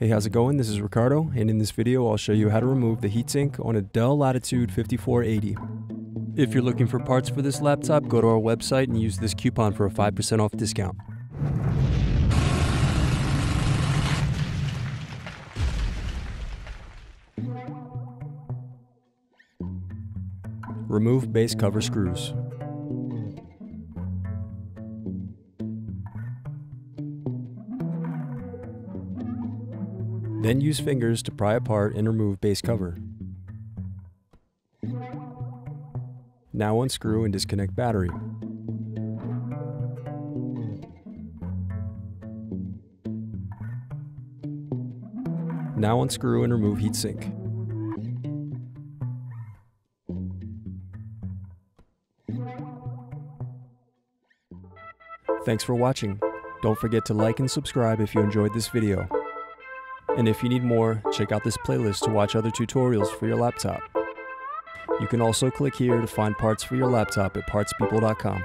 Hey, how's it going? This is Ricardo, and in this video I'll show you how to remove the heatsink on a Dell Latitude 5480. If you're looking for parts for this laptop, go to our website and use this coupon for a 5% off discount. Remove base cover screws. Then use fingers to pry apart and remove base cover. Now unscrew and disconnect battery. Now unscrew and remove heatsink. Thanks for watching. Don't forget to like and subscribe if you enjoyed this video. And if you need more, check out this playlist to watch other tutorials for your laptop. You can also click here to find parts for your laptop at partspeople.com.